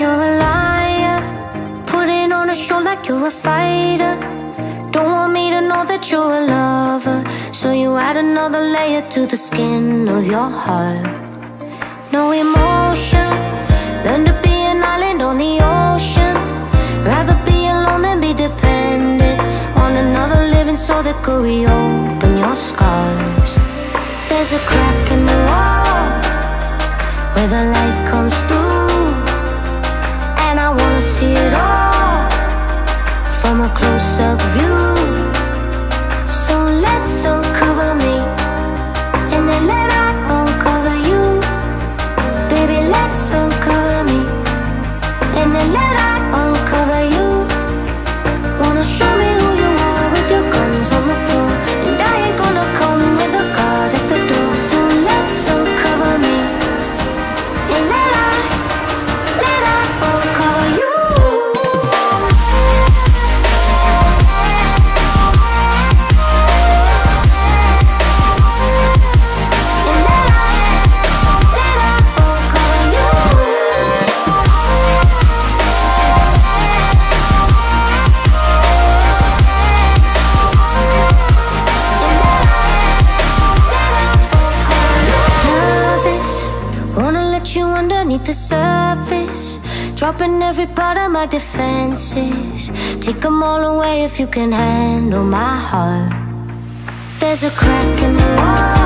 You're a liar. Putting on a show like you're a fighter. Don't want me to know that you're a lover. So you add another layer to the skin of your heart. No emotion. Learn to be an island on the ocean. Rather be alone than be dependent On another living so that could reopen your scars. There's a crack in the wall where the light comes through, and I wanna see it all from a close-up view. So let's underneath the surface. Dropping every part of my defenses. Take them all away if you can handle my heart. There's a crack in the wall